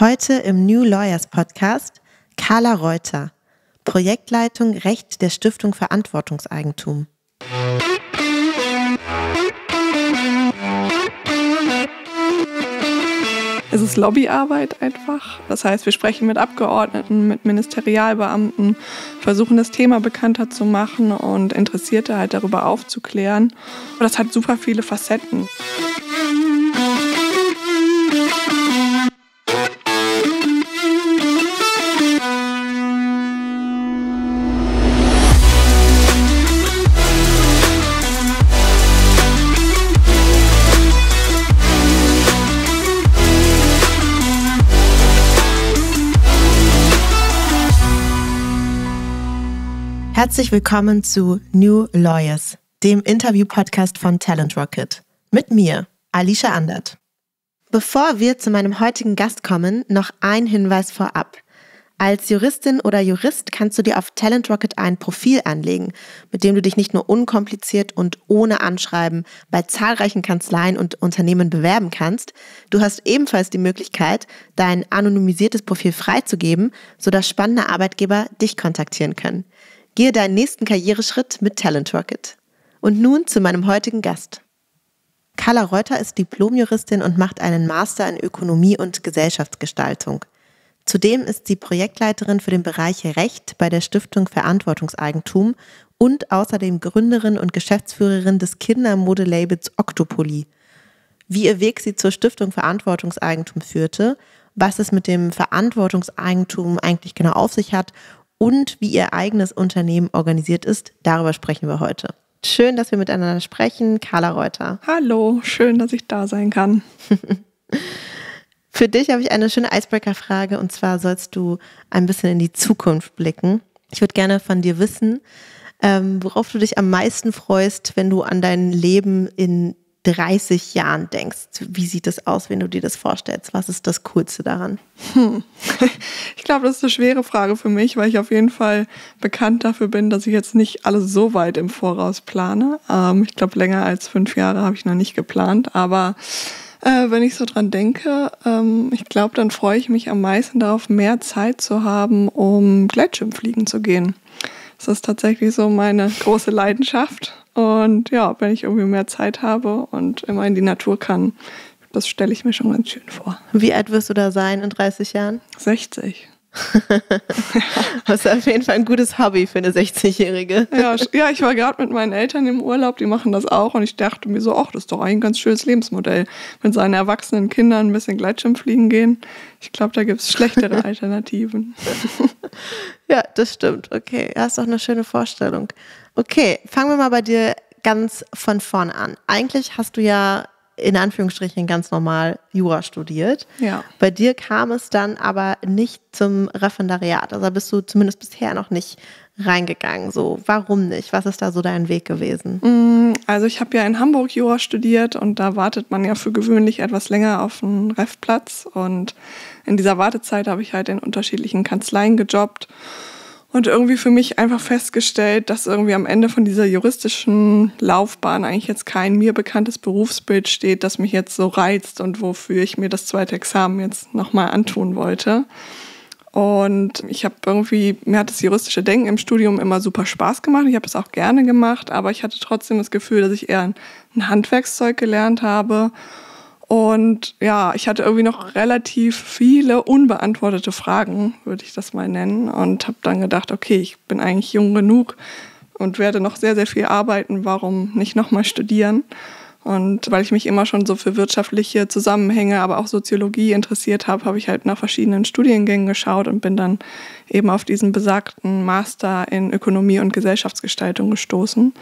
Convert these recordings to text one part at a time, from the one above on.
Heute im New Lawyers Podcast Carla Reuter, Projektleitung Recht der Stiftung Verantwortungseigentum. Es ist Lobbyarbeit einfach. Das heißt, wir sprechen mit Abgeordneten, mit Ministerialbeamten, versuchen das Thema bekannter zu machen und Interessierte halt darüber aufzuklären. Und das hat super viele Facetten. Herzlich willkommen zu New Lawyers, dem Interview-Podcast von Talent Rocket. Mit mir, Alicia Andert. Bevor wir zu meinem heutigen Gast kommen, noch ein Hinweis vorab. Als Juristin oder Jurist kannst du dir auf Talent Rocket ein Profil anlegen, mit dem du dich nicht nur unkompliziert und ohne Anschreiben bei zahlreichen Kanzleien und Unternehmen bewerben kannst, du hast ebenfalls die Möglichkeit, dein anonymisiertes Profil freizugeben, sodass spannende Arbeitgeber dich kontaktieren können. Gehe deinen nächsten Karriereschritt mit Talent Rocket. Und nun zu meinem heutigen Gast. Carla Reuter ist Diplomjuristin und macht einen Master in Ökonomie und Gesellschaftsgestaltung. Zudem ist sie Projektleiterin für den Bereich Recht bei der Stiftung Verantwortungseigentum und außerdem Gründerin und Geschäftsführerin des Kindermodelabels Octopoly. Wie ihr Weg sie zur Stiftung Verantwortungseigentum führte, was es mit dem Verantwortungseigentum eigentlich genau auf sich hat und wie ihr eigenes Unternehmen organisiert ist. Darüber sprechen wir heute. Schön, dass wir miteinander sprechen. Carla Reuter. Hallo, schön, dass ich da sein kann. Für dich habe ich eine schöne Icebreaker-Frage und zwar sollst du ein bisschen in die Zukunft blicken. Ich würde gerne von dir wissen, ähm, worauf du dich am meisten freust, wenn du an dein Leben in 30 Jahren denkst? Wie sieht das aus, wenn du dir das vorstellst? Was ist das Coolste daran? Hm. Ich glaube, das ist eine schwere Frage für mich, weil ich auf jeden Fall bekannt dafür bin, dass ich jetzt nicht alles so weit im Voraus plane. Ähm, ich glaube, länger als fünf Jahre habe ich noch nicht geplant, aber äh, wenn ich so dran denke, ähm, ich glaube, dann freue ich mich am meisten darauf, mehr Zeit zu haben, um Gleitschirmfliegen zu gehen. Das ist tatsächlich so meine große Leidenschaft. Und ja, wenn ich irgendwie mehr Zeit habe und immer in die Natur kann, das stelle ich mir schon ganz schön vor. Wie alt wirst du da sein in 30 Jahren? 60. das ist auf jeden Fall ein gutes Hobby für eine 60-Jährige. Ja, ja, ich war gerade mit meinen Eltern im Urlaub, die machen das auch und ich dachte mir so, ach, das ist doch ein ganz schönes Lebensmodell. Mit seinen erwachsenen Kindern ein bisschen Gleitschirmfliegen gehen. Ich glaube, da gibt es schlechtere Alternativen. ja, das stimmt. Okay, ja, ist doch eine schöne Vorstellung. Okay, fangen wir mal bei dir ganz von vorne an. Eigentlich hast du ja in Anführungsstrichen ganz normal Jura studiert. Ja. Bei dir kam es dann aber nicht zum Referendariat. Also bist du zumindest bisher noch nicht reingegangen. So, warum nicht? Was ist da so dein Weg gewesen? Mm, also ich habe ja in Hamburg Jura studiert und da wartet man ja für gewöhnlich etwas länger auf einen Refplatz. Und in dieser Wartezeit habe ich halt in unterschiedlichen Kanzleien gejobbt und irgendwie für mich einfach festgestellt, dass irgendwie am Ende von dieser juristischen Laufbahn eigentlich jetzt kein mir bekanntes Berufsbild steht, das mich jetzt so reizt und wofür ich mir das zweite Examen jetzt nochmal antun wollte. Und ich habe irgendwie, mir hat das juristische Denken im Studium immer super Spaß gemacht. Ich habe es auch gerne gemacht, aber ich hatte trotzdem das Gefühl, dass ich eher ein Handwerkszeug gelernt habe und ja, ich hatte irgendwie noch relativ viele unbeantwortete Fragen, würde ich das mal nennen. Und habe dann gedacht, okay, ich bin eigentlich jung genug und werde noch sehr, sehr viel arbeiten. Warum nicht nochmal studieren? Und weil ich mich immer schon so für wirtschaftliche Zusammenhänge, aber auch Soziologie interessiert habe, habe ich halt nach verschiedenen Studiengängen geschaut und bin dann eben auf diesen besagten Master in Ökonomie und Gesellschaftsgestaltung gestoßen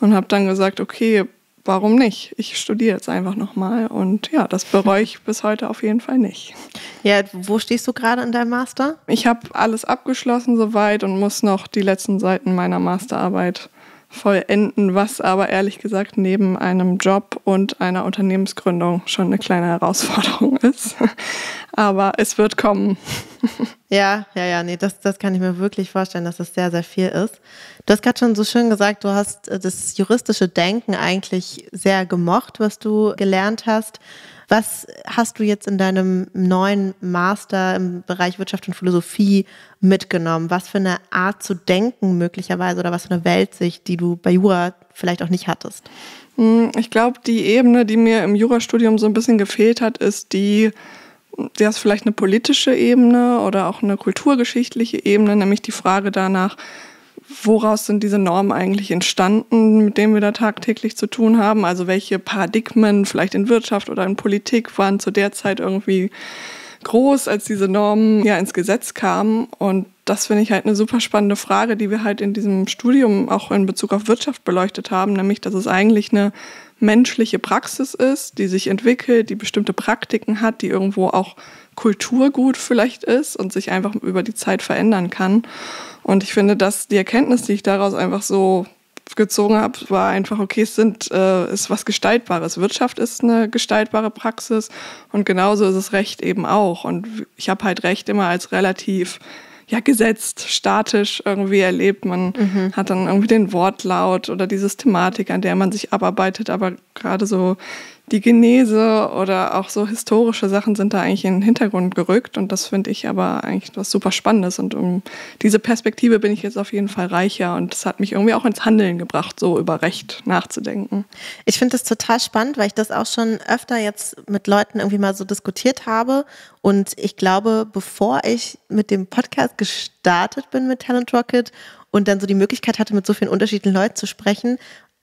und habe dann gesagt, okay, warum nicht? Ich studiere jetzt einfach nochmal und ja, das bereue ich bis heute auf jeden Fall nicht. Ja, wo stehst du gerade in deinem Master? Ich habe alles abgeschlossen soweit und muss noch die letzten Seiten meiner Masterarbeit vollenden, was aber ehrlich gesagt neben einem Job und einer Unternehmensgründung schon eine kleine Herausforderung ist. Aber es wird kommen. Ja, ja, ja, nee, das, das kann ich mir wirklich vorstellen, dass das sehr, sehr viel ist. Du hast gerade schon so schön gesagt, du hast äh, das juristische Denken eigentlich sehr gemocht, was du gelernt hast. Was hast du jetzt in deinem neuen Master im Bereich Wirtschaft und Philosophie mitgenommen? Was für eine Art zu denken möglicherweise oder was für eine Weltsicht, die du bei Jura vielleicht auch nicht hattest? Hm, ich glaube, die Ebene, die mir im Jurastudium so ein bisschen gefehlt hat, ist die, der ist vielleicht eine politische Ebene oder auch eine kulturgeschichtliche Ebene, nämlich die Frage danach, woraus sind diese Normen eigentlich entstanden, mit denen wir da tagtäglich zu tun haben? Also welche Paradigmen vielleicht in Wirtschaft oder in Politik waren zu der Zeit irgendwie groß, als diese Normen ja ins Gesetz kamen? Und das finde ich halt eine super spannende Frage, die wir halt in diesem Studium auch in Bezug auf Wirtschaft beleuchtet haben, nämlich dass es eigentlich eine menschliche Praxis ist, die sich entwickelt, die bestimmte Praktiken hat, die irgendwo auch Kulturgut vielleicht ist und sich einfach über die Zeit verändern kann. Und ich finde, dass die Erkenntnis, die ich daraus einfach so gezogen habe, war einfach, okay, es sind, äh, ist was Gestaltbares. Wirtschaft ist eine gestaltbare Praxis und genauso ist es Recht eben auch. Und ich habe halt Recht immer als relativ ja, gesetzt, statisch irgendwie erlebt. Man mhm. hat dann irgendwie den Wortlaut oder die Systematik, an der man sich abarbeitet, aber gerade so die Genese oder auch so historische Sachen sind da eigentlich in den Hintergrund gerückt und das finde ich aber eigentlich was super Spannendes und um diese Perspektive bin ich jetzt auf jeden Fall reicher und das hat mich irgendwie auch ins Handeln gebracht, so über Recht nachzudenken. Ich finde das total spannend, weil ich das auch schon öfter jetzt mit Leuten irgendwie mal so diskutiert habe und ich glaube, bevor ich mit dem Podcast gestartet bin mit Talent Rocket und dann so die Möglichkeit hatte, mit so vielen unterschiedlichen Leuten zu sprechen,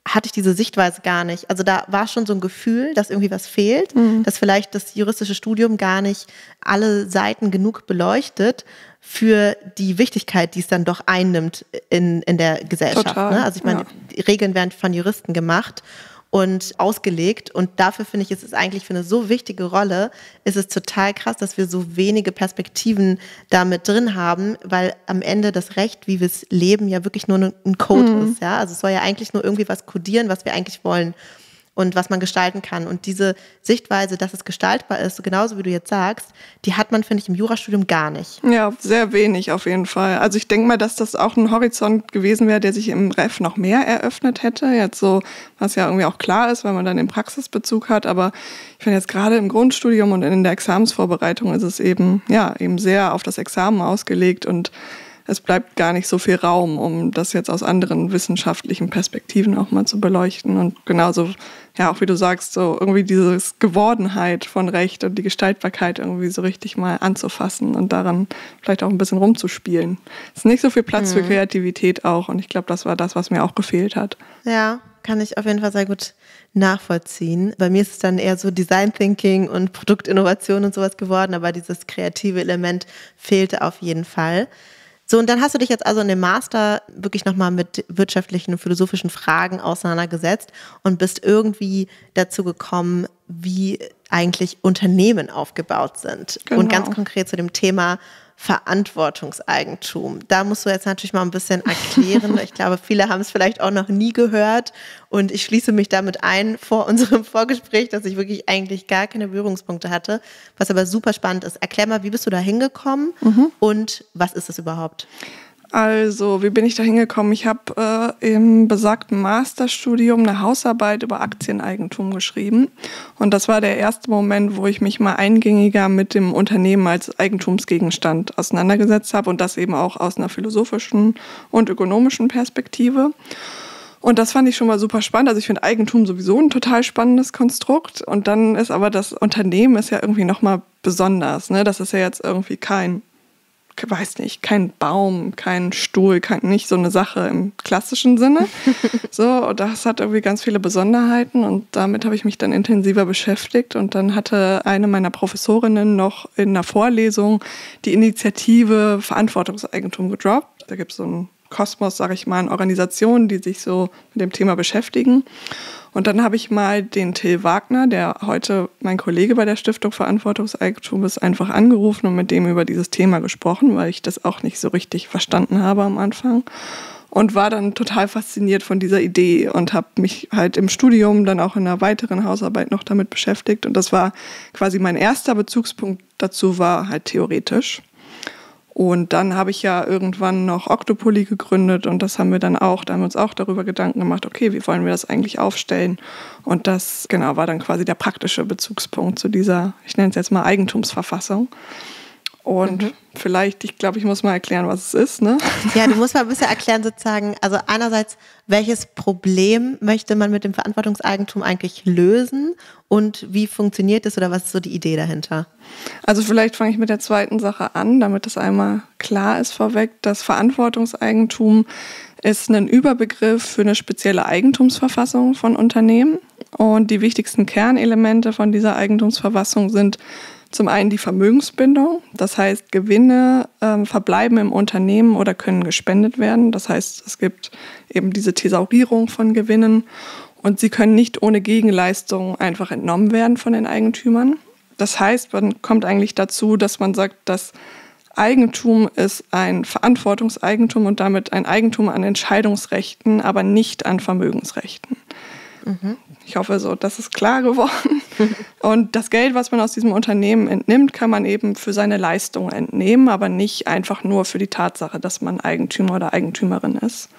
hatte ich diese Sichtweise gar nicht. Also da war schon so ein Gefühl, dass irgendwie was fehlt, mhm. dass vielleicht das juristische Studium gar nicht alle Seiten genug beleuchtet für die Wichtigkeit, die es dann doch einnimmt in, in der Gesellschaft. Ne? Also ich meine, ja. Regeln werden von Juristen gemacht und ausgelegt. Und dafür finde ich, ist es eigentlich für eine so wichtige Rolle, ist es total krass, dass wir so wenige Perspektiven damit drin haben, weil am Ende das Recht, wie wir es leben, ja wirklich nur ein Code mhm. ist. Ja? Also es soll ja eigentlich nur irgendwie was kodieren, was wir eigentlich wollen und was man gestalten kann. Und diese Sichtweise, dass es gestaltbar ist, genauso wie du jetzt sagst, die hat man, finde ich, im Jurastudium gar nicht. Ja, sehr wenig auf jeden Fall. Also ich denke mal, dass das auch ein Horizont gewesen wäre, der sich im Ref noch mehr eröffnet hätte. Jetzt so, was ja irgendwie auch klar ist, weil man dann den Praxisbezug hat. Aber ich finde jetzt gerade im Grundstudium und in der Examensvorbereitung ist es eben, ja, eben sehr auf das Examen ausgelegt und es bleibt gar nicht so viel Raum, um das jetzt aus anderen wissenschaftlichen Perspektiven auch mal zu beleuchten. Und genauso, ja, auch wie du sagst, so irgendwie diese Gewordenheit von Recht und die Gestaltbarkeit irgendwie so richtig mal anzufassen und daran vielleicht auch ein bisschen rumzuspielen. Es ist nicht so viel Platz mhm. für Kreativität auch. Und ich glaube, das war das, was mir auch gefehlt hat. Ja, kann ich auf jeden Fall sehr gut nachvollziehen. Bei mir ist es dann eher so Design Thinking und Produktinnovation und sowas geworden, aber dieses kreative Element fehlte auf jeden Fall. So, und dann hast du dich jetzt also in dem Master wirklich nochmal mit wirtschaftlichen und philosophischen Fragen auseinandergesetzt und bist irgendwie dazu gekommen, wie eigentlich Unternehmen aufgebaut sind. Genau. Und ganz konkret zu dem Thema Verantwortungseigentum. Da musst du jetzt natürlich mal ein bisschen erklären. ich glaube, viele haben es vielleicht auch noch nie gehört. Und ich schließe mich damit ein vor unserem Vorgespräch, dass ich wirklich eigentlich gar keine Berührungspunkte hatte. Was aber super spannend ist. Erklär mal, wie bist du da hingekommen mhm. und was ist es überhaupt? Also, wie bin ich da hingekommen? Ich habe äh, im besagten Masterstudium eine Hausarbeit über Aktieneigentum geschrieben. Und das war der erste Moment, wo ich mich mal eingängiger mit dem Unternehmen als Eigentumsgegenstand auseinandergesetzt habe und das eben auch aus einer philosophischen und ökonomischen Perspektive. Und das fand ich schon mal super spannend. Also ich finde Eigentum sowieso ein total spannendes Konstrukt. Und dann ist aber das Unternehmen ist ja irgendwie nochmal besonders. Ne? Das ist ja jetzt irgendwie kein weiß nicht, kein Baum, kein Stuhl, kein, nicht so eine Sache im klassischen Sinne. so, das hat irgendwie ganz viele Besonderheiten und damit habe ich mich dann intensiver beschäftigt. Und dann hatte eine meiner Professorinnen noch in einer Vorlesung die Initiative Verantwortungseigentum gedroppt. Da gibt es so einen Kosmos, sage ich mal, an Organisationen, die sich so mit dem Thema beschäftigen. Und dann habe ich mal den Till Wagner, der heute mein Kollege bei der Stiftung Verantwortungseigentum ist, einfach angerufen und mit dem über dieses Thema gesprochen, weil ich das auch nicht so richtig verstanden habe am Anfang. Und war dann total fasziniert von dieser Idee und habe mich halt im Studium dann auch in einer weiteren Hausarbeit noch damit beschäftigt. Und das war quasi mein erster Bezugspunkt dazu, war halt theoretisch. Und dann habe ich ja irgendwann noch Octopoly gegründet und das haben wir dann auch, da haben wir uns auch darüber Gedanken gemacht, okay, wie wollen wir das eigentlich aufstellen? Und das, genau, war dann quasi der praktische Bezugspunkt zu dieser, ich nenne es jetzt mal Eigentumsverfassung. Und mhm. vielleicht, ich glaube, ich muss mal erklären, was es ist. Ne? Ja, du musst mal ein bisschen erklären, sozusagen, also einerseits, welches Problem möchte man mit dem Verantwortungseigentum eigentlich lösen und wie funktioniert es oder was ist so die Idee dahinter? Also vielleicht fange ich mit der zweiten Sache an, damit das einmal klar ist vorweg. Das Verantwortungseigentum ist ein Überbegriff für eine spezielle Eigentumsverfassung von Unternehmen. Und die wichtigsten Kernelemente von dieser Eigentumsverfassung sind zum einen die Vermögensbindung, das heißt Gewinne ähm, verbleiben im Unternehmen oder können gespendet werden. Das heißt, es gibt eben diese Thesaurierung von Gewinnen und sie können nicht ohne Gegenleistung einfach entnommen werden von den Eigentümern. Das heißt, man kommt eigentlich dazu, dass man sagt, dass Eigentum ist ein Verantwortungseigentum und damit ein Eigentum an Entscheidungsrechten, aber nicht an Vermögensrechten. Mhm. Ich hoffe, so, das ist klar geworden. Und das Geld, was man aus diesem Unternehmen entnimmt, kann man eben für seine Leistung entnehmen, aber nicht einfach nur für die Tatsache, dass man Eigentümer oder Eigentümerin ist.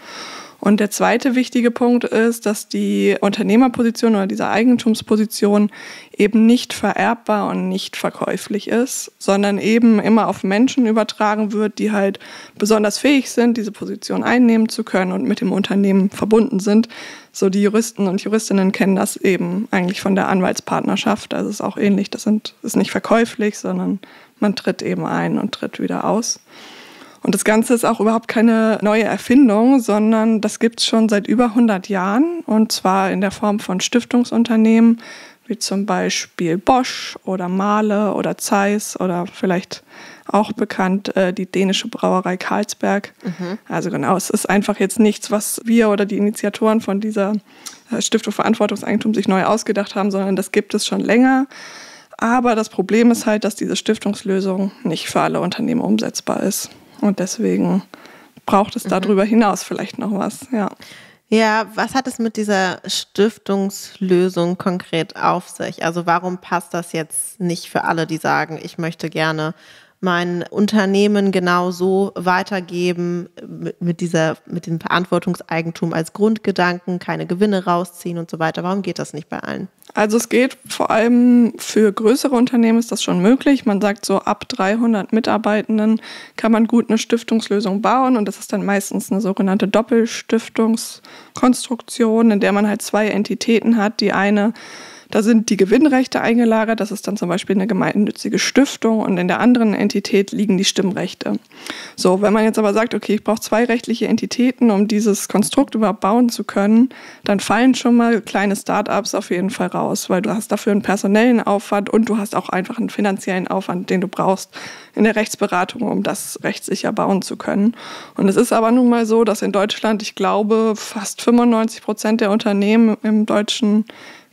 Und der zweite wichtige Punkt ist, dass die Unternehmerposition oder diese Eigentumsposition eben nicht vererbbar und nicht verkäuflich ist, sondern eben immer auf Menschen übertragen wird, die halt besonders fähig sind, diese Position einnehmen zu können und mit dem Unternehmen verbunden sind. So die Juristen und Juristinnen kennen das eben eigentlich von der Anwaltspartnerschaft. Also es ist auch ähnlich. Das sind, ist nicht verkäuflich, sondern man tritt eben ein und tritt wieder aus. Und das Ganze ist auch überhaupt keine neue Erfindung, sondern das gibt es schon seit über 100 Jahren und zwar in der Form von Stiftungsunternehmen wie zum Beispiel Bosch oder Mahle oder Zeiss oder vielleicht auch bekannt äh, die dänische Brauerei Carlsberg. Mhm. Also genau, es ist einfach jetzt nichts, was wir oder die Initiatoren von dieser äh, Stiftung Verantwortungseigentum sich neu ausgedacht haben, sondern das gibt es schon länger. Aber das Problem ist halt, dass diese Stiftungslösung nicht für alle Unternehmen umsetzbar ist. Und deswegen braucht es mhm. darüber hinaus vielleicht noch was, ja. Ja, was hat es mit dieser Stiftungslösung konkret auf sich? Also warum passt das jetzt nicht für alle, die sagen, ich möchte gerne mein Unternehmen genau so weitergeben mit, dieser, mit dem Verantwortungseigentum als Grundgedanken, keine Gewinne rausziehen und so weiter. Warum geht das nicht bei allen? Also es geht vor allem für größere Unternehmen ist das schon möglich. Man sagt so ab 300 Mitarbeitenden kann man gut eine Stiftungslösung bauen und das ist dann meistens eine sogenannte Doppelstiftungskonstruktion, in der man halt zwei Entitäten hat. Die eine da sind die Gewinnrechte eingelagert, das ist dann zum Beispiel eine gemeinnützige Stiftung und in der anderen Entität liegen die Stimmrechte. So, wenn man jetzt aber sagt, okay, ich brauche zwei rechtliche Entitäten, um dieses Konstrukt überhaupt bauen zu können, dann fallen schon mal kleine Startups auf jeden Fall raus, weil du hast dafür einen personellen Aufwand und du hast auch einfach einen finanziellen Aufwand, den du brauchst in der Rechtsberatung, um das rechtssicher bauen zu können. Und es ist aber nun mal so, dass in Deutschland, ich glaube, fast 95 Prozent der Unternehmen im deutschen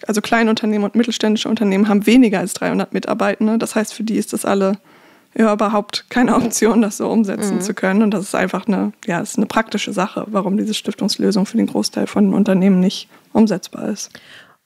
also Kleinunternehmen und mittelständische Unternehmen haben weniger als 300 Mitarbeitende. Das heißt, für die ist das alle ja, überhaupt keine Option, das so umsetzen mhm. zu können. Und das ist einfach eine, ja, ist eine praktische Sache, warum diese Stiftungslösung für den Großteil von Unternehmen nicht umsetzbar ist.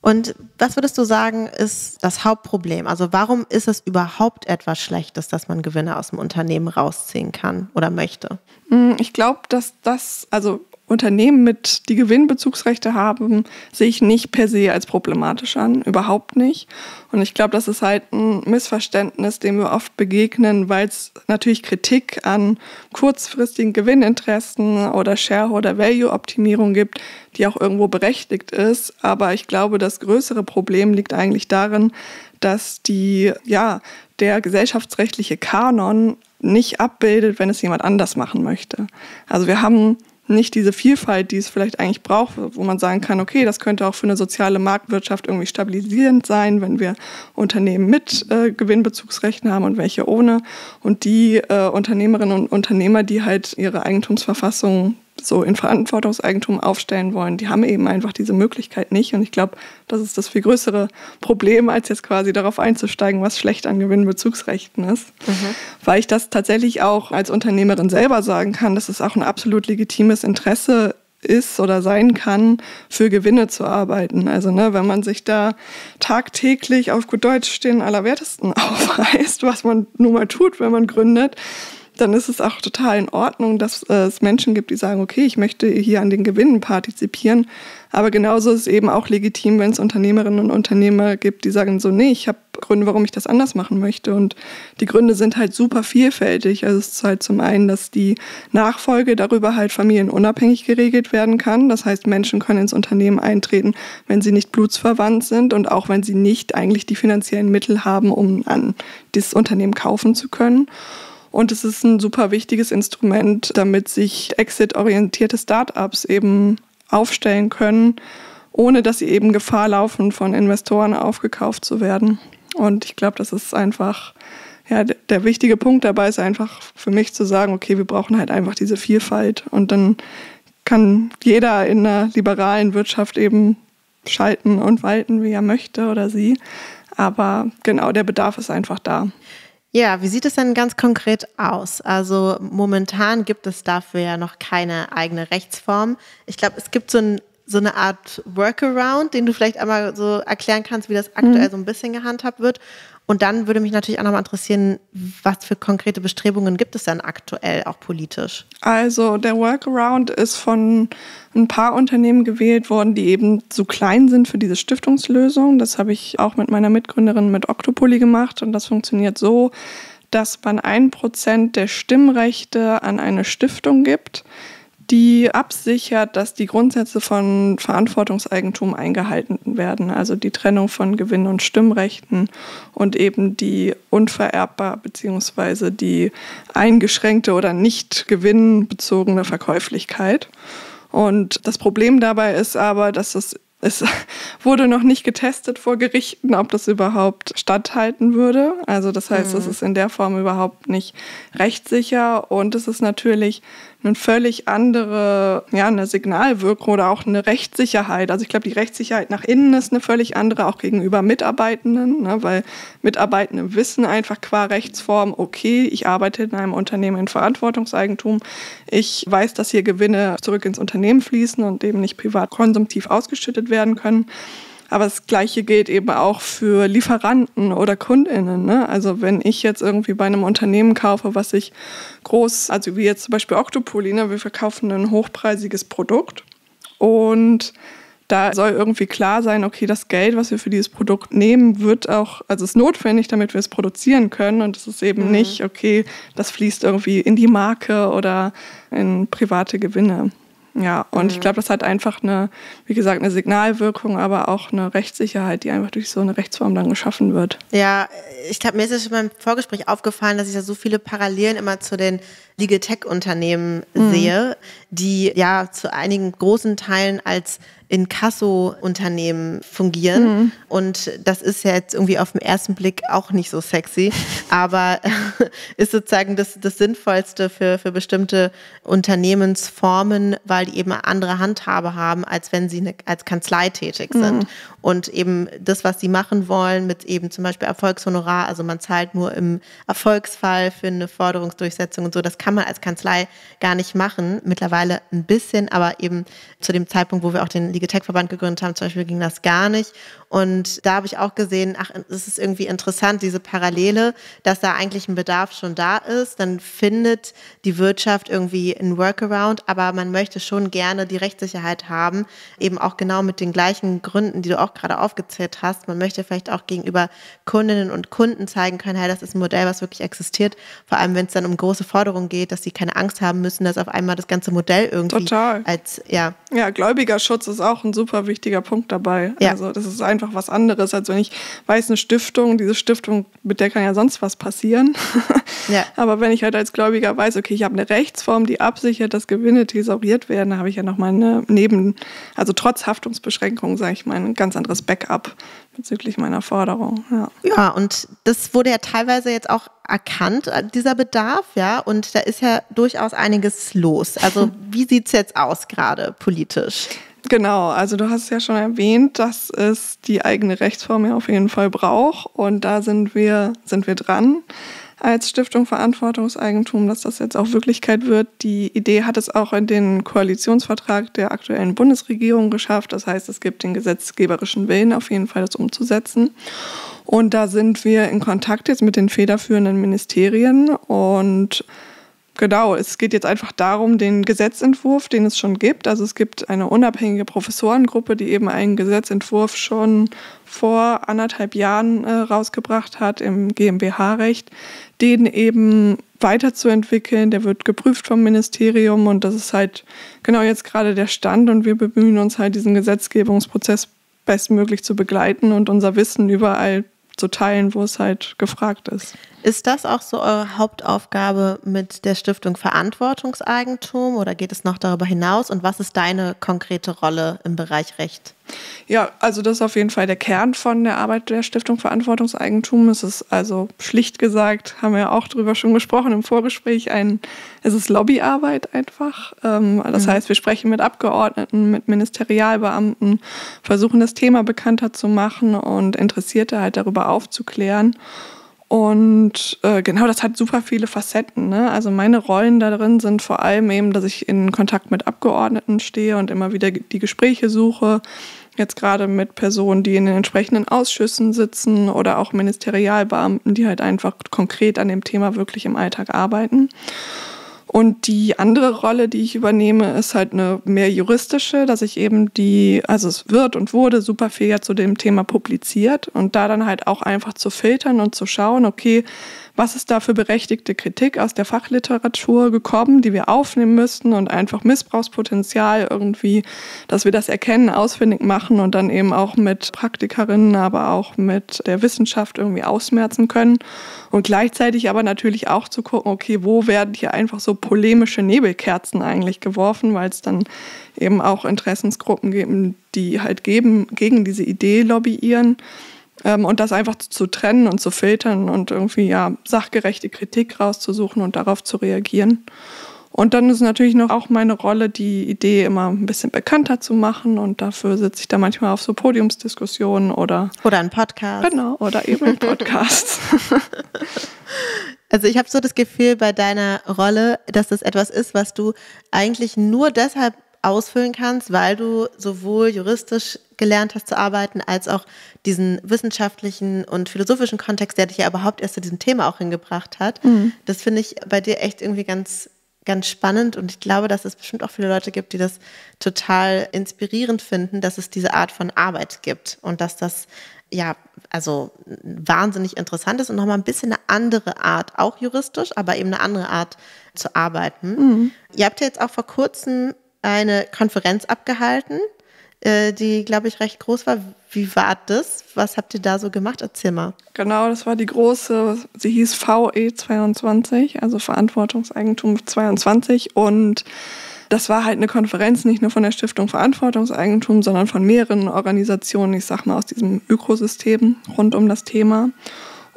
Und was würdest du sagen, ist das Hauptproblem? Also warum ist es überhaupt etwas Schlechtes, dass man Gewinne aus dem Unternehmen rausziehen kann oder möchte? Mm, ich glaube, dass das, also Unternehmen mit, die Gewinnbezugsrechte haben, sehe ich nicht per se als problematisch an, überhaupt nicht. Und ich glaube, das ist halt ein Missverständnis, dem wir oft begegnen, weil es natürlich Kritik an kurzfristigen Gewinninteressen oder Shareholder-Value-Optimierung gibt, die auch irgendwo berechtigt ist. Aber ich glaube, das größere Problem liegt eigentlich darin, dass die, ja, der gesellschaftsrechtliche Kanon nicht abbildet, wenn es jemand anders machen möchte. Also wir haben nicht diese Vielfalt, die es vielleicht eigentlich braucht, wo man sagen kann, okay, das könnte auch für eine soziale Marktwirtschaft irgendwie stabilisierend sein, wenn wir Unternehmen mit äh, Gewinnbezugsrechten haben und welche ohne. Und die äh, Unternehmerinnen und Unternehmer, die halt ihre Eigentumsverfassung so in Verantwortungseigentum aufstellen wollen, die haben eben einfach diese Möglichkeit nicht. Und ich glaube, das ist das viel größere Problem, als jetzt quasi darauf einzusteigen, was schlecht an Gewinnbezugsrechten ist. Mhm. Weil ich das tatsächlich auch als Unternehmerin selber sagen kann, dass es auch ein absolut legitimes Interesse ist oder sein kann, für Gewinne zu arbeiten. Also ne, wenn man sich da tagtäglich auf gut Deutsch den Allerwertesten aufreißt, was man nun mal tut, wenn man gründet, dann ist es auch total in Ordnung, dass äh, es Menschen gibt, die sagen, okay, ich möchte hier an den Gewinnen partizipieren. Aber genauso ist es eben auch legitim, wenn es Unternehmerinnen und Unternehmer gibt, die sagen so, nee, ich habe Gründe, warum ich das anders machen möchte. Und die Gründe sind halt super vielfältig. Also es ist halt zum einen, dass die Nachfolge darüber halt familienunabhängig geregelt werden kann. Das heißt, Menschen können ins Unternehmen eintreten, wenn sie nicht blutsverwandt sind und auch wenn sie nicht eigentlich die finanziellen Mittel haben, um an dieses Unternehmen kaufen zu können. Und es ist ein super wichtiges Instrument, damit sich exit-orientierte Startups eben aufstellen können, ohne dass sie eben Gefahr laufen, von Investoren aufgekauft zu werden. Und ich glaube, das ist einfach, ja, der wichtige Punkt dabei ist einfach für mich zu sagen, okay, wir brauchen halt einfach diese Vielfalt. Und dann kann jeder in einer liberalen Wirtschaft eben schalten und walten, wie er möchte oder sie. Aber genau, der Bedarf ist einfach da. Ja, wie sieht es denn ganz konkret aus? Also momentan gibt es dafür ja noch keine eigene Rechtsform. Ich glaube, es gibt so, ein, so, eine Art Workaround, den du vielleicht einmal so erklären kannst, wie das aktuell mhm. so ein bisschen gehandhabt wird. Und dann würde mich natürlich auch nochmal interessieren, was für konkrete Bestrebungen gibt es dann aktuell auch politisch? Also der Workaround ist von ein paar Unternehmen gewählt worden, die eben zu klein sind für diese Stiftungslösung. Das habe ich auch mit meiner Mitgründerin mit Octopoly gemacht und das funktioniert so, dass man ein Prozent der Stimmrechte an eine Stiftung gibt die absichert, dass die Grundsätze von Verantwortungseigentum eingehalten werden, also die Trennung von Gewinn- und Stimmrechten und eben die unvererbbar bzw. die eingeschränkte oder nicht gewinnbezogene Verkäuflichkeit. Und das Problem dabei ist aber, dass es es wurde noch nicht getestet vor Gerichten, ob das überhaupt statthalten würde. Also das heißt, es mhm. ist in der Form überhaupt nicht rechtssicher und es ist natürlich eine völlig andere, ja, eine Signalwirkung oder auch eine Rechtssicherheit. Also ich glaube, die Rechtssicherheit nach innen ist eine völlig andere, auch gegenüber Mitarbeitenden, ne, weil Mitarbeitende wissen einfach qua Rechtsform, okay, ich arbeite in einem Unternehmen in Verantwortungseigentum. Ich weiß, dass hier Gewinne zurück ins Unternehmen fließen und eben nicht privat konsumtiv ausgeschüttet werden können. Aber das Gleiche gilt eben auch für Lieferanten oder KundInnen. Ne? Also wenn ich jetzt irgendwie bei einem Unternehmen kaufe, was ich groß, also wie jetzt zum Beispiel Octopoly, ne? wir verkaufen ein hochpreisiges Produkt und da soll irgendwie klar sein, okay, das Geld, was wir für dieses Produkt nehmen, wird auch, also ist notwendig, damit wir es produzieren können. Und es ist eben mhm. nicht, okay, das fließt irgendwie in die Marke oder in private Gewinne. Ja, und mhm. ich glaube, das hat einfach eine, wie gesagt, eine Signalwirkung, aber auch eine Rechtssicherheit, die einfach durch so eine Rechtsform dann geschaffen wird. Ja, ich glaube, mir ist es schon beim Vorgespräch aufgefallen, dass ich da so viele Parallelen immer zu den Legal Tech-Unternehmen mhm. sehe, die ja zu einigen großen Teilen als Inkasso-Unternehmen fungieren. Mhm. Und das ist ja jetzt irgendwie auf den ersten Blick auch nicht so sexy, aber ist sozusagen das, das Sinnvollste für, für bestimmte Unternehmensformen, weil die eben eine andere Handhabe haben, als wenn sie eine, als Kanzlei tätig sind. Mhm. Und eben das, was sie machen wollen, mit eben zum Beispiel Erfolgshonorar, also man zahlt nur im Erfolgsfall für eine Forderungsdurchsetzung und so, das kann man als Kanzlei gar nicht machen. Mittlerweile ein bisschen, aber eben zu dem Zeitpunkt, wo wir auch den Tech-Verband gegründet haben, zum Beispiel ging das gar nicht. Und da habe ich auch gesehen, ach, es ist irgendwie interessant, diese Parallele, dass da eigentlich ein Bedarf schon da ist. Dann findet die Wirtschaft irgendwie einen Workaround, aber man möchte schon gerne die Rechtssicherheit haben, eben auch genau mit den gleichen Gründen, die du auch gerade aufgezählt hast. Man möchte vielleicht auch gegenüber Kundinnen und Kunden zeigen können, hey, das ist ein Modell, was wirklich existiert. Vor allem, wenn es dann um große Forderungen geht, dass sie keine Angst haben müssen, dass auf einmal das ganze Modell irgendwie Total. als, ja. Ja, Gläubigerschutz ist auch ein super wichtiger Punkt dabei. Ja. Also das ist einfach was anderes, als wenn ich weiß, eine Stiftung, diese Stiftung, mit der kann ja sonst was passieren. Ja. Aber wenn ich halt als Gläubiger weiß, okay, ich habe eine Rechtsform, die absichert, dass Gewinne thesauriert werden, dann habe ich ja nochmal eine Neben, also trotz Haftungsbeschränkungen, sage ich mal, ein ganz anderes Backup bezüglich meiner Forderung. Ja. ja, und das wurde ja teilweise jetzt auch erkannt, äh, dieser Bedarf, ja, und da ist ja durchaus einiges los. Also wie sieht es jetzt aus gerade politisch? Genau, also du hast ja schon erwähnt, dass es die eigene Rechtsform ja auf jeden Fall braucht und da sind wir, sind wir dran als Stiftung Verantwortungseigentum, dass das jetzt auch Wirklichkeit wird. Die Idee hat es auch in den Koalitionsvertrag der aktuellen Bundesregierung geschafft. Das heißt, es gibt den gesetzgeberischen Willen auf jeden Fall, das umzusetzen. Und da sind wir in Kontakt jetzt mit den federführenden Ministerien und Genau, es geht jetzt einfach darum, den Gesetzentwurf, den es schon gibt. Also es gibt eine unabhängige Professorengruppe, die eben einen Gesetzentwurf schon vor anderthalb Jahren äh, rausgebracht hat im GmbH-Recht, den eben weiterzuentwickeln. Der wird geprüft vom Ministerium und das ist halt genau jetzt gerade der Stand und wir bemühen uns halt, diesen Gesetzgebungsprozess bestmöglich zu begleiten und unser Wissen überall zu teilen, wo es halt gefragt ist. Ist das auch so eure Hauptaufgabe mit der Stiftung Verantwortungseigentum oder geht es noch darüber hinaus? Und was ist deine konkrete Rolle im Bereich Recht? Ja, also das ist auf jeden Fall der Kern von der Arbeit der Stiftung Verantwortungseigentum. Es ist also schlicht gesagt, haben wir ja auch darüber schon gesprochen im Vorgespräch, ein, es ist Lobbyarbeit einfach. Ähm, das mhm. heißt, wir sprechen mit Abgeordneten, mit Ministerialbeamten, versuchen das Thema bekannter zu machen und Interessierte halt darüber aufzuklären. Und äh, genau, das hat super viele Facetten. Ne? Also meine Rollen darin sind vor allem eben, dass ich in Kontakt mit Abgeordneten stehe und immer wieder die Gespräche suche. Jetzt gerade mit Personen, die in den entsprechenden Ausschüssen sitzen oder auch Ministerialbeamten, die halt einfach konkret an dem Thema wirklich im Alltag arbeiten. Und die andere Rolle, die ich übernehme, ist halt eine mehr juristische, dass ich eben die, also es wird und wurde super viel ja zu dem Thema publiziert und da dann halt auch einfach zu filtern und zu schauen, okay, was ist da für berechtigte Kritik aus der Fachliteratur gekommen, die wir aufnehmen müssten und einfach Missbrauchspotenzial irgendwie, dass wir das erkennen, ausfindig machen und dann eben auch mit Praktikerinnen, aber auch mit der Wissenschaft irgendwie ausmerzen können. Und gleichzeitig aber natürlich auch zu gucken, okay, wo werden hier einfach so polemische Nebelkerzen eigentlich geworfen, weil es dann eben auch Interessensgruppen geben, die halt geben, gegen diese Idee lobbyieren. Ähm, und das einfach zu trennen und zu filtern und irgendwie ja sachgerechte Kritik rauszusuchen und darauf zu reagieren. Und dann ist natürlich noch auch meine Rolle, die Idee immer ein bisschen bekannter zu machen. Und dafür sitze ich da manchmal auf so Podiumsdiskussionen oder. Oder ein Podcast. Genau, oder eben ein Podcast. also ich habe so das Gefühl bei deiner Rolle, dass das etwas ist, was du eigentlich nur deshalb ausfüllen kannst, weil du sowohl juristisch gelernt hast zu arbeiten, als auch diesen wissenschaftlichen und philosophischen Kontext, der dich ja überhaupt erst zu diesem Thema auch hingebracht hat. Mhm. Das finde ich bei dir echt irgendwie ganz ganz spannend und ich glaube, dass es bestimmt auch viele Leute gibt, die das total inspirierend finden, dass es diese Art von Arbeit gibt und dass das ja, also wahnsinnig interessant ist und nochmal ein bisschen eine andere Art, auch juristisch, aber eben eine andere Art zu arbeiten. Mhm. Ihr habt ja jetzt auch vor kurzem eine Konferenz abgehalten, äh, die, glaube ich, recht groß war. Wie war das? Was habt ihr da so gemacht? Erzähl mal. Genau, das war die große, sie hieß VE22, also Verantwortungseigentum 22 und das war halt eine Konferenz nicht nur von der Stiftung Verantwortungseigentum, sondern von mehreren Organisationen, ich sag mal aus diesem Ökosystem rund um das Thema.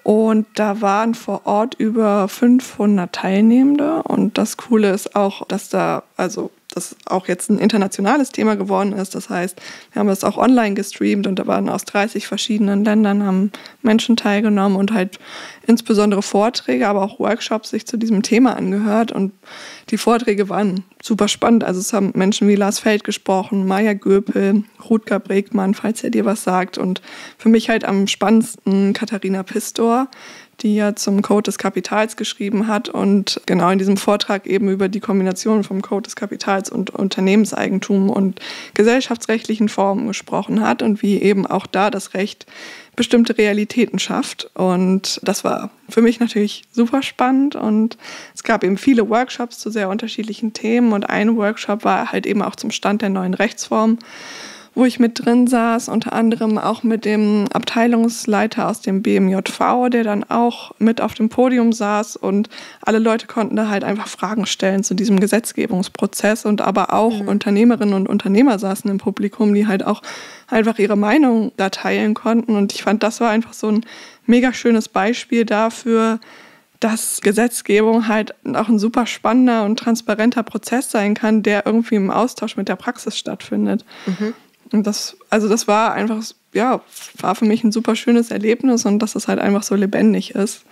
Und da waren vor Ort über 500 Teilnehmende. Und das Coole ist auch, dass da also das auch jetzt ein internationales Thema geworden ist. Das heißt, wir haben das auch online gestreamt und da waren aus 30 verschiedenen Ländern haben Menschen teilgenommen und halt insbesondere Vorträge, aber auch Workshops sich zu diesem Thema angehört und die Vorträge waren super spannend. Also es haben Menschen wie Lars Feld gesprochen, Maya Göpel, Rutger Bregmann, falls er dir was sagt und für mich halt am spannendsten Katharina Pistor, die ja zum Code des Kapitals geschrieben hat und genau in diesem Vortrag eben über die Kombination vom Code des Kapitals und Unternehmenseigentum und gesellschaftsrechtlichen Formen gesprochen hat und wie eben auch da das Recht bestimmte Realitäten schafft. Und das war für mich natürlich super spannend und es gab eben viele Workshops zu sehr unterschiedlichen Themen und ein Workshop war halt eben auch zum Stand der neuen Rechtsform wo ich mit drin saß, unter anderem auch mit dem Abteilungsleiter aus dem BMJV, der dann auch mit auf dem Podium saß und alle Leute konnten da halt einfach Fragen stellen zu diesem Gesetzgebungsprozess und aber auch mhm. Unternehmerinnen und Unternehmer saßen im Publikum, die halt auch einfach ihre Meinung da teilen konnten und ich fand, das war einfach so ein mega schönes Beispiel dafür, dass Gesetzgebung halt auch ein super spannender und transparenter Prozess sein kann, der irgendwie im Austausch mit der Praxis stattfindet. Mhm. Und das, also das war einfach, ja, war für mich ein super schönes Erlebnis und dass es halt einfach so lebendig ist.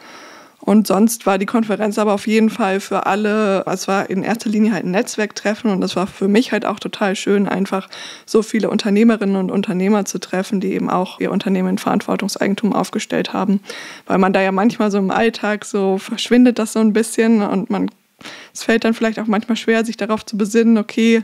Und sonst war die Konferenz aber auf jeden Fall für alle, es war in erster Linie halt ein Netzwerktreffen und es war für mich halt auch total schön, einfach so viele Unternehmerinnen und Unternehmer zu treffen, die eben auch ihr Unternehmen in Verantwortungseigentum aufgestellt haben. Weil man da ja manchmal so im Alltag so verschwindet das so ein bisschen und man es fällt dann vielleicht auch manchmal schwer, sich darauf zu besinnen, okay,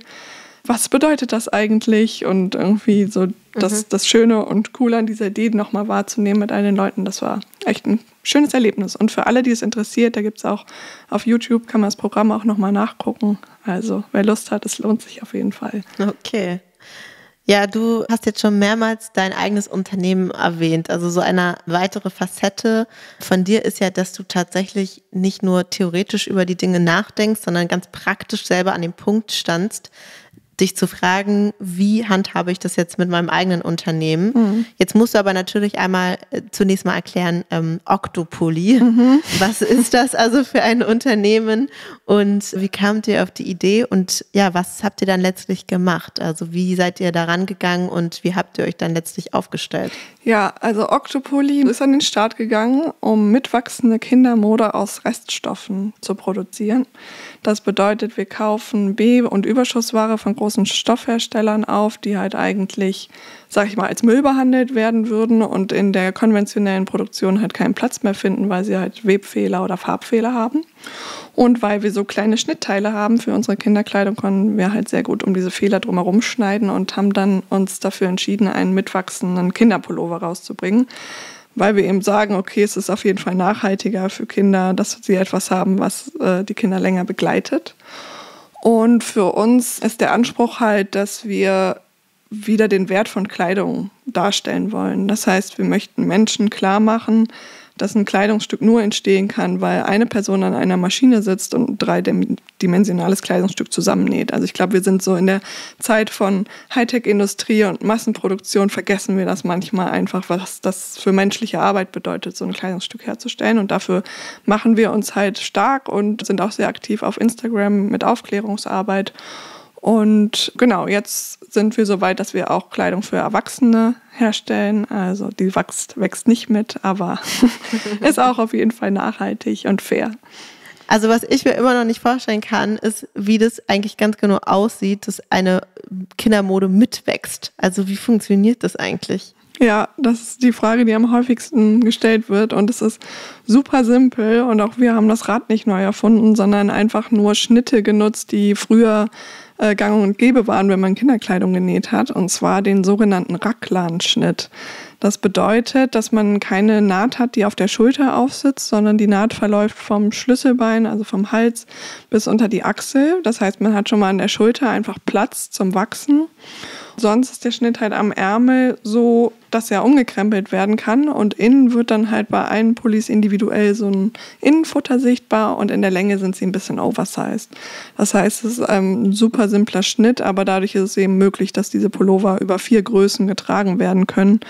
was bedeutet das eigentlich? Und irgendwie so das, mhm. das Schöne und Coole an dieser Idee nochmal wahrzunehmen mit all den Leuten, das war echt ein schönes Erlebnis. Und für alle, die es interessiert, da gibt es auch auf YouTube, kann man das Programm auch nochmal nachgucken. Also wer Lust hat, es lohnt sich auf jeden Fall. Okay. Ja, du hast jetzt schon mehrmals dein eigenes Unternehmen erwähnt. Also so eine weitere Facette von dir ist ja, dass du tatsächlich nicht nur theoretisch über die Dinge nachdenkst, sondern ganz praktisch selber an dem Punkt standst, dich zu fragen, wie handhabe ich das jetzt mit meinem eigenen Unternehmen? Mhm. Jetzt musst du aber natürlich einmal äh, zunächst mal erklären, ähm, Octopoly. Mhm. Was ist das also für ein Unternehmen und wie kamt ihr auf die Idee und ja, was habt ihr dann letztlich gemacht? Also wie seid ihr daran gegangen und wie habt ihr euch dann letztlich aufgestellt? Ja, also Octopoly ist an den Start gegangen, um mitwachsende Kindermode aus Reststoffen zu produzieren. Das bedeutet, wir kaufen B- und Überschussware von großen Stoffherstellern auf, die halt eigentlich, sag ich mal, als Müll behandelt werden würden und in der konventionellen Produktion halt keinen Platz mehr finden, weil sie halt Webfehler oder Farbfehler haben. Und weil wir so kleine Schnittteile haben für unsere Kinderkleidung, konnten wir halt sehr gut um diese Fehler drumherum schneiden und haben dann uns dafür entschieden, einen mitwachsenden Kinderpullover rauszubringen weil wir eben sagen, okay, es ist auf jeden Fall nachhaltiger für Kinder, dass sie etwas haben, was äh, die Kinder länger begleitet. Und für uns ist der Anspruch halt, dass wir wieder den Wert von Kleidung darstellen wollen. Das heißt, wir möchten Menschen klar machen, dass ein Kleidungsstück nur entstehen kann, weil eine Person an einer Maschine sitzt und ein dreidimensionales Kleidungsstück zusammennäht. Also ich glaube, wir sind so in der Zeit von Hightech-Industrie und Massenproduktion, vergessen wir das manchmal einfach, was das für menschliche Arbeit bedeutet, so ein Kleidungsstück herzustellen. Und dafür machen wir uns halt stark und sind auch sehr aktiv auf Instagram mit Aufklärungsarbeit. Und genau, jetzt sind wir so weit, dass wir auch Kleidung für Erwachsene herstellen. Also die wächst, wächst nicht mit, aber ist auch auf jeden Fall nachhaltig und fair. Also was ich mir immer noch nicht vorstellen kann, ist, wie das eigentlich ganz genau aussieht, dass eine Kindermode mitwächst. Also wie funktioniert das eigentlich? Ja, das ist die Frage, die am häufigsten gestellt wird. Und es ist super simpel. Und auch wir haben das Rad nicht neu erfunden, sondern einfach nur Schnitte genutzt, die früher äh, gang und gäbe waren, wenn man Kinderkleidung genäht hat, und zwar den sogenannten Racklan-Schnitt. Das bedeutet, dass man keine Naht hat, die auf der Schulter aufsitzt, sondern die Naht verläuft vom Schlüsselbein, also vom Hals, bis unter die Achsel. Das heißt, man hat schon mal an der Schulter einfach Platz zum Wachsen. Sonst ist der Schnitt halt am Ärmel so, dass er umgekrempelt werden kann und innen wird dann halt bei allen Pullis individuell so ein Innenfutter sichtbar und in der Länge sind sie ein bisschen oversized. Das heißt, es ist ein super simpler Schnitt, aber dadurch ist es eben möglich, dass diese Pullover über vier Größen getragen werden können.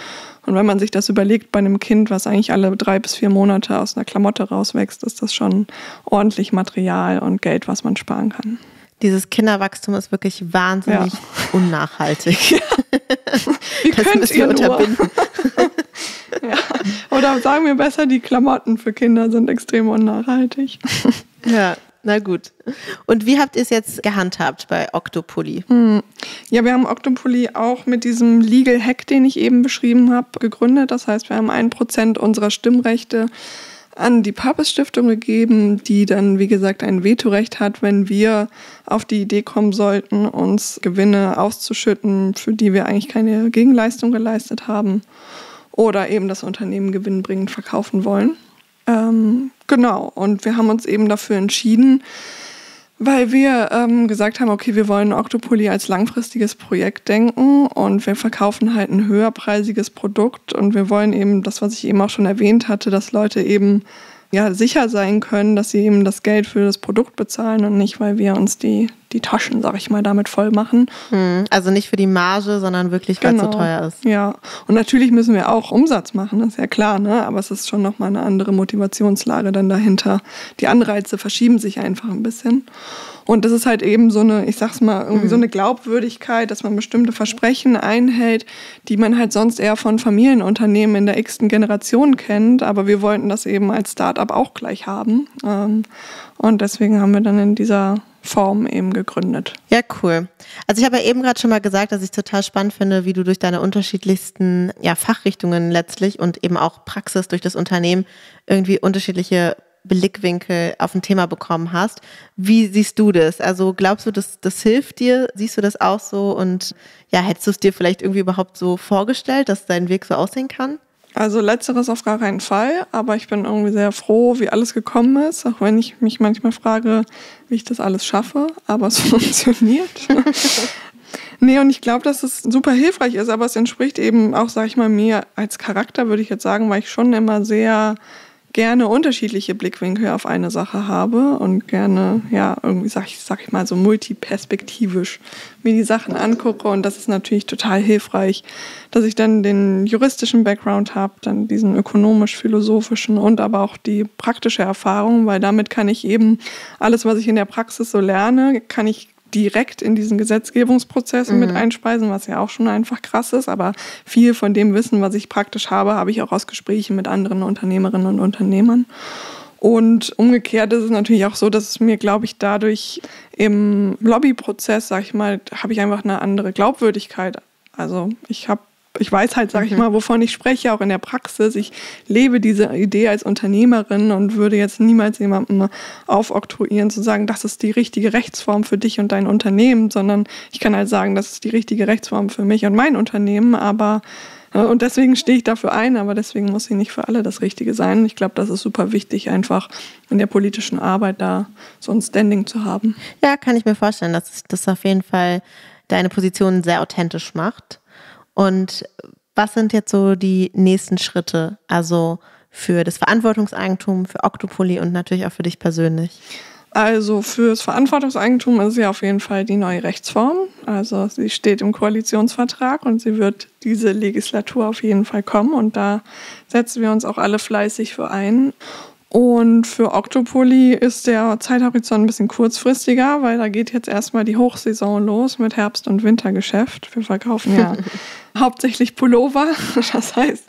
Und wenn man sich das überlegt bei einem Kind, was eigentlich alle drei bis vier Monate aus einer Klamotte rauswächst, ist das schon ordentlich Material und Geld, was man sparen kann dieses Kinderwachstum ist wirklich wahnsinnig ja. unnachhaltig. Ja. Wie das könnt müssen wir unterbinden. ja. Oder sagen wir besser, die Klamotten für Kinder sind extrem unnachhaltig. ja, na gut. Und wie habt ihr es jetzt gehandhabt bei Octopoly? Hm. Ja, wir haben Octopoly auch mit diesem Legal Hack, den ich eben beschrieben habe, gegründet. Das heißt, wir haben ein Prozent unserer Stimmrechte an die Purpose Stiftung gegeben, die dann, wie gesagt, ein Vetorecht hat, wenn wir auf die Idee kommen sollten, uns Gewinne auszuschütten, für die wir eigentlich keine Gegenleistung geleistet haben oder eben das Unternehmen gewinnbringend verkaufen wollen. Ähm, genau, und wir haben uns eben dafür entschieden, weil wir ähm, gesagt haben, okay, wir wollen Octopoly als langfristiges Projekt denken und wir verkaufen halt ein höherpreisiges Produkt und wir wollen eben das, was ich eben auch schon erwähnt hatte, dass Leute eben ja, sicher sein können, dass sie eben das Geld für das Produkt bezahlen und nicht, weil wir uns die, die Taschen, sag ich mal, damit voll machen. Hm, also nicht für die Marge, sondern wirklich, weil es genau. so teuer ist. Ja, und natürlich müssen wir auch Umsatz machen, das ist ja klar, ne? aber es ist schon nochmal eine andere Motivationslage dann dahinter. Die Anreize verschieben sich einfach ein bisschen. Und das ist halt eben so eine, ich sag's mal, irgendwie mhm. so eine Glaubwürdigkeit, dass man bestimmte Versprechen einhält, die man halt sonst eher von Familienunternehmen in der x-ten Generation kennt. Aber wir wollten das eben als Startup auch gleich haben. Ähm, und deswegen haben wir dann in dieser Form eben gegründet. Ja, cool. Also ich habe ja eben gerade schon mal gesagt, dass ich total spannend finde, wie du durch deine unterschiedlichsten ja, Fachrichtungen letztlich und eben auch Praxis durch das Unternehmen irgendwie unterschiedliche Blickwinkel auf ein Thema bekommen hast. Wie siehst du das? Also glaubst du, das, das hilft dir? Siehst du das auch so? Und ja, hättest du es dir vielleicht irgendwie überhaupt so vorgestellt, dass dein Weg so aussehen kann? Also letzteres auf gar keinen Fall, aber ich bin irgendwie sehr froh, wie alles gekommen ist, auch wenn ich mich manchmal frage, wie ich das alles schaffe, aber es funktioniert. nee, und ich glaube, dass es super hilfreich ist, aber es entspricht eben auch, sag ich mal, mir als Charakter, würde ich jetzt sagen, weil ich schon immer sehr gerne unterschiedliche Blickwinkel auf eine Sache habe und gerne, ja, irgendwie, sag ich, sag ich mal, so multiperspektivisch mir die Sachen angucke. Und das ist natürlich total hilfreich, dass ich dann den juristischen Background habe, dann diesen ökonomisch-philosophischen und aber auch die praktische Erfahrung, weil damit kann ich eben alles, was ich in der Praxis so lerne, kann ich direkt in diesen Gesetzgebungsprozessen mhm. mit einspeisen, was ja auch schon einfach krass ist. Aber viel von dem Wissen, was ich praktisch habe, habe ich auch aus Gesprächen mit anderen Unternehmerinnen und Unternehmern. Und umgekehrt ist es natürlich auch so, dass es mir, glaube ich, dadurch im Lobbyprozess, sag ich mal, habe ich einfach eine andere Glaubwürdigkeit. Also ich habe ich weiß halt, sag ich mhm. mal, wovon ich spreche, auch in der Praxis. Ich lebe diese Idee als Unternehmerin und würde jetzt niemals jemandem aufoktroyieren, zu sagen, das ist die richtige Rechtsform für dich und dein Unternehmen, sondern ich kann halt sagen, das ist die richtige Rechtsform für mich und mein Unternehmen, aber äh, und deswegen stehe ich dafür ein, aber deswegen muss sie nicht für alle das Richtige sein. Ich glaube, das ist super wichtig, einfach in der politischen Arbeit da so ein Standing zu haben. Ja, kann ich mir vorstellen, dass das auf jeden Fall deine Position sehr authentisch macht. Und was sind jetzt so die nächsten Schritte? Also für das Verantwortungseigentum, für Octopoly und natürlich auch für dich persönlich? Also fürs Verantwortungseigentum ist ja auf jeden Fall die neue Rechtsform. Also sie steht im Koalitionsvertrag und sie wird diese Legislatur auf jeden Fall kommen und da setzen wir uns auch alle fleißig für ein. Und für Octopoly ist der Zeithorizont ein bisschen kurzfristiger, weil da geht jetzt erstmal die Hochsaison los mit Herbst- und Wintergeschäft. Wir verkaufen ja hauptsächlich Pullover. Das heißt,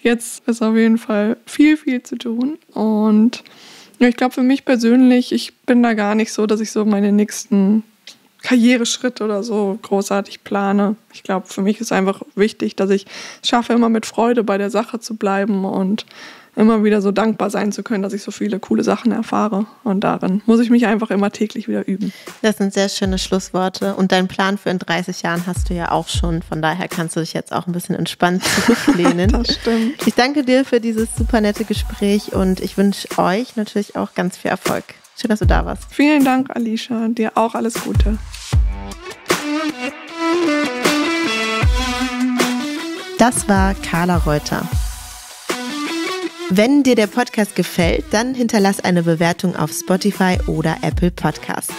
jetzt ist auf jeden Fall viel, viel zu tun. Und ich glaube für mich persönlich, ich bin da gar nicht so, dass ich so meine nächsten Karriereschritte oder so großartig plane. Ich glaube, für mich ist einfach wichtig, dass ich es schaffe, immer mit Freude bei der Sache zu bleiben und immer wieder so dankbar sein zu können, dass ich so viele coole Sachen erfahre. Und darin muss ich mich einfach immer täglich wieder üben. Das sind sehr schöne Schlussworte. Und deinen Plan für in 30 Jahren hast du ja auch schon. Von daher kannst du dich jetzt auch ein bisschen entspannt zurücklehnen. das stimmt. Ich danke dir für dieses super nette Gespräch und ich wünsche euch natürlich auch ganz viel Erfolg. Schön, dass du da warst. Vielen Dank, Alicia. Dir auch alles Gute. Das war Carla Reuter. Wenn dir der Podcast gefällt, dann hinterlass eine Bewertung auf Spotify oder Apple Podcasts.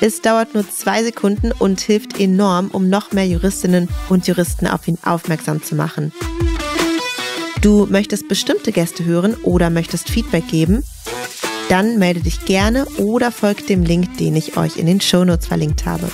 Es dauert nur zwei Sekunden und hilft enorm, um noch mehr Juristinnen und Juristen auf ihn aufmerksam zu machen. Du möchtest bestimmte Gäste hören oder möchtest Feedback geben? Dann melde dich gerne oder folgt dem Link, den ich euch in den Shownotes verlinkt habe.